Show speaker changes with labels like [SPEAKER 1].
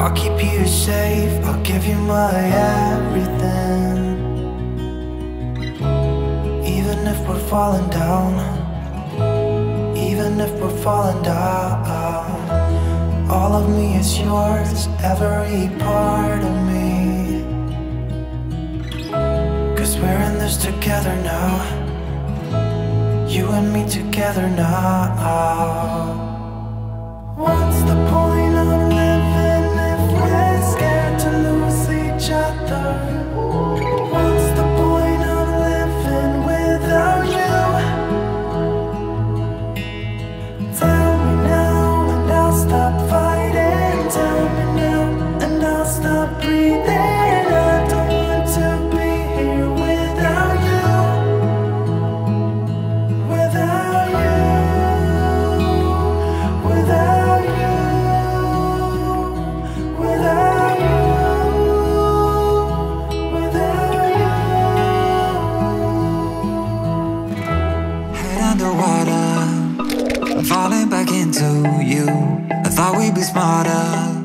[SPEAKER 1] I'll keep you safe, I'll give you my everything. Even if we're falling down. Even if we're falling down. All of me is yours, every part of me. Cause we're in this together now. You and me together now
[SPEAKER 2] falling back into you. I thought we'd be smarter,